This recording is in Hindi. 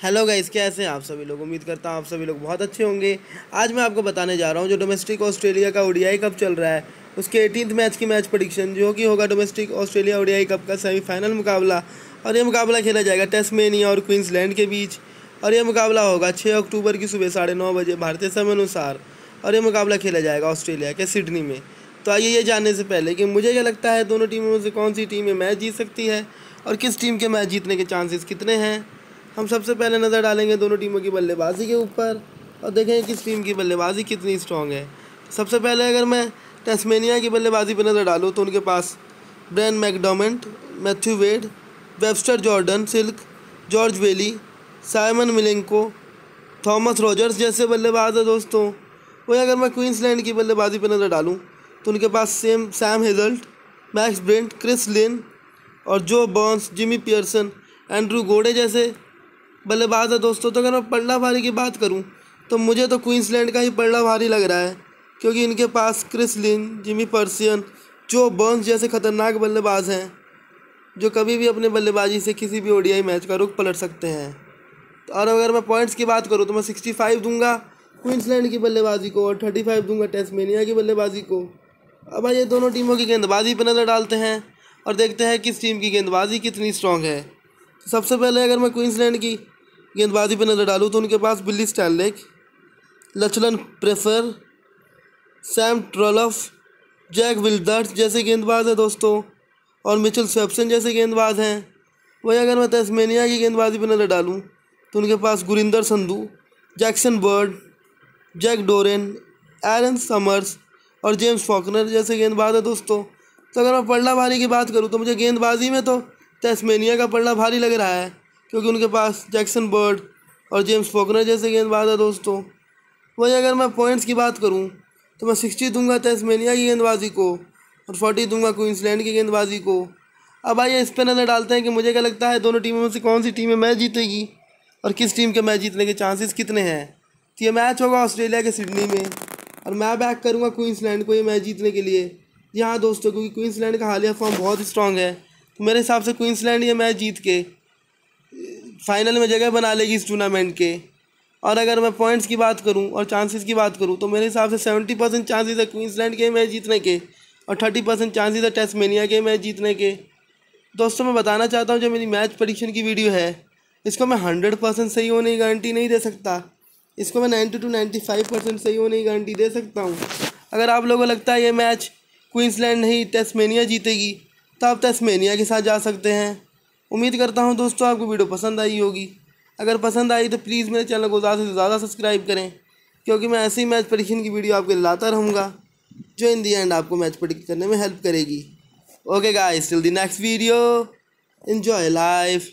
हेलो गाइस कैसे हैं आप सभी लोग? उम्मीद करता हूँ आप सभी लोग बहुत अच्छे होंगे। आज मैं आपको बताने जा रहा हूँ जो डोमेस्टिक ऑस्ट्रेलिया का ओडीआई कप चल रहा है। उसके एटीनथ मैच की मैच प्रडिक्शन जो कि होगा डोमेस्टिक ऑस्ट्रेलिया ओडीआई कप का सेमीफाइनल मुकाबला। और ये मुकाबला खेला जाएगा टेस्टमेनिया और क्वींसलैंड के बीच। और ये मुकाबला होगा छः अक्टूबर की सुबह साढ़े नौ बजे भारतीय समय अनुसार और ये मुकाबला खेला जाएगा ऑस्ट्रेलिया के सिडनी में। तो आइए ये जानने से पहले कि मुझे क्या लगता है दोनों टीमों से कौन सी टीम मैच जीत सकती है? और किस टीम के मैच जीतने के चांसेस कितने हैं? हम सबसे पहले नज़र डालेंगे दोनों टीमों की बल्लेबाजी के ऊपर और देखेंगे किस टीम की बल्लेबाजी कितनी स्ट्रॉन्ग है। सबसे पहले अगर मैं टेस्मेनिया की बल्लेबाजी पर नज़र डालूँ तो उनके पास Bren McDermott Matthew Wade Webster Jordan Silk George Bailey Simon Milenko Thomas Rogers जैसे बल्लेबाज है दोस्तों। वही अगर मैं क्वींसलैंड की बल्लेबाजी पर नज़र डालूँ तो उनके पास same Sam Heazlett Max Bryant Chris Lynn और Joe bones Jimmy Pearson Andrew गोडे जैसे बल्लेबाज है दोस्तों तो अगर मैं पल्ला भारी की बात करूँ तो मुझे तो क्वींसलैंड का ही पल्ला भारी लग रहा है, क्योंकि इनके पास Chris Lynn, Jimmy Peirson, Joe Burns जैसे खतरनाक बल्लेबाज हैं, जो कभी भी अपने बल्लेबाजी से किसी भी ओडीआई मैच का रुख पलट सकते हैं। और अगर मैं पॉइंट्स की बात करूँ तो मैं सिक्सटी फाइव दूँगा क्वींसलैंड की बल्लेबाजी को और थर्टी फाइव दूँगा टेस्मेनिया की बल्लेबाजी को। अब ये दोनों टीमों की गेंदबाजी पर नज़र डालते हैं और देखते हैं किस टीम की गेंदबाजी कितनी स्ट्रॉन्ग है। सबसे पहले अगर मैं क्वींसलैंड की गेंदबाजी पर नज़र डालूँ तो उनके पास Billy Stanlake, Lachlan Pfeffer, Sam Truloff, Jack Wilders जैसे गेंदबाज हैं दोस्तों, और मिचल सेप्सन जैसे गेंदबाज हैं। वही अगर मैं तस्मेनिया की गेंदबाजी पर नज़र डालूँ तो उनके पास Gurinder Sandhu, Jackson Bird, Jack Doran, Aaron Summers और जेम्स फॉकनर जैसे गेंदबाज है दोस्तों। तो अगर मैं पल्ला भारी की बात करूँ तो मुझे गेंदबाजी में तो तस्मेनिया का पल्ला भारी लग रहा है, क्योंकि उनके पास जैक्सन बर्ड और जेम्स फोकनर जैसे गेंदबाज है दोस्तों। वही अगर मैं पॉइंट्स की बात करूँ तो मैं सिक्सटी दूँगा तस्मेनिया की गेंदबाजी को और फोर्टी दूँगा क्वींसलैंड की गेंदबाजी को। अब आइए इस पर नज़र डालते हैं कि मुझे क्या लगता है दोनों टीमों में से कौन सी टीमें मैच जीतेगी और किस टीम के मैच जीतने के चांसेस कितने हैं। तो ये मैच होगा ऑस्ट्रेलिया के सिडनी में और मैं बैक करूँगा क्वींसलैंड को ये मैच जीतने के लिए। जी हाँ दोस्तों, क्योंकि क्वींसलैंड का हालिया फॉर्म बहुत स्ट्रॉन्ग है। तो मेरे हिसाब से क्वींसलैंड ये मैच जीत के, फाइनल में जगह बना लेगी इस टूर्नामेंट के। और अगर मैं पॉइंट्स की बात करूँ और चांसेस की बात करूँ तो मेरे हिसाब से सेवेंटी परसेंट चांसेस है क्वींसलैंड के मैच जीतने के और थर्टी परसेंट चांसेस है टेस्टमेनिया के मैच जीतने के। दोस्तों, मैं बताना चाहता हूँ, जो मेरी मैच परीक्षण की वीडियो है, इसको मैं हंड्रेड परसेंट सही होने की गारंटी नहीं दे सकता। इसको मैं ninety to ninety five percent सही होने की गारंटी दे सकता हूँ। अगर आप लोगों को लगता है ये मैच क्वींसलैंड नहीं टेस्मेनिया जीतेगी तो आप तस्मेनिया के साथ जा सकते हैं। उम्मीद करता हूँ दोस्तों आपको वीडियो पसंद आई होगी। अगर पसंद आई तो प्लीज़ मेरे चैनल को ज़्यादा से ज़्यादा सब्सक्राइब करें, क्योंकि मैं ऐसी मैच परीक्षण की वीडियो आपके लाता रहूँगा, जो इन दी एंड आपको मैच प्रिडिक्ट करने में हेल्प करेगी। Okay guys till the next video enjoy life